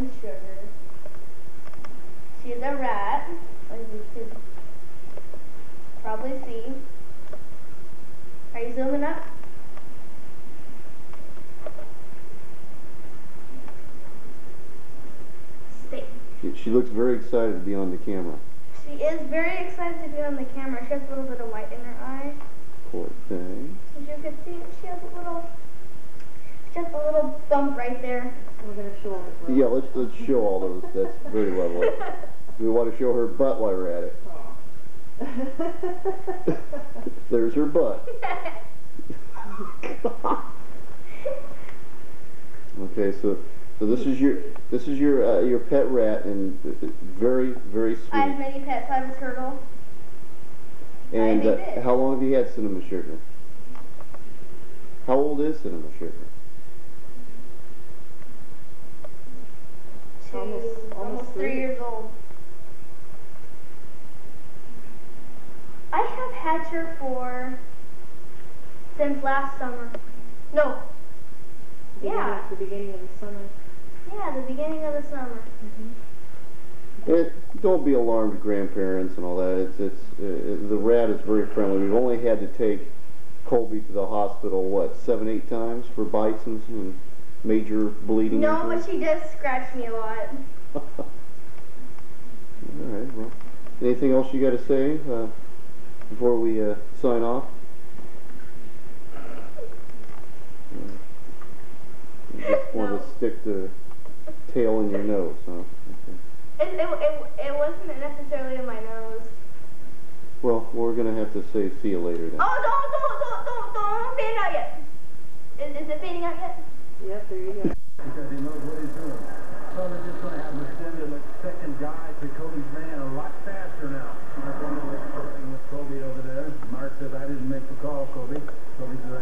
and sugar. rat, the as you can probably see. Are you zooming up? She, she looks very excited to be on the camera. She is very excited to be on the camera. She has a little bit of white in her eye. Poor thing. As you can see, she has a little, she has a little bump right there. We're gonna show all the Yeah, let's, let's show all those. That's very lovely. We want to show her butt while we're at it. There's her butt. Okay, so so this is your this is your uh, your pet rat and uh, very very sweet. I have many pets. I have a turtle. And I uh, did. how long have you had Cinnamon Sugar? How old is Cinnamon Sugar? Two, Almost- almost, almost three three. years old. I have had her for since last summer. No, Yeah. The beginning of the summer. yeah, the beginning of the summer. It, don't be alarmed, grandparents and all that. It's it's uh, the rat is very friendly. We've only had to take Colby to the hospital what seven eight times for bites and, and major bleeding. No, but she does scratch me a lot. All right. Well, anything else you got to say uh, before we uh, sign off? Uh, You just want No. to stick the tail in your nose, huh? Okay. It, it, it, it wasn't necessarily in my nose. Well, we're gonna have to say see you later then. Oh, don't, don't, don't, don't, don't fade out yet. Is, is it fading out yet? Yep, there you go. Because he knows what he's doing. So they're just going to have Rescinda like second guy to Kobe's man a lot faster now. Mark Wonderlick's working with Kobe over there. Mark says, I didn't make the call, Kobe. Kobe says, uh,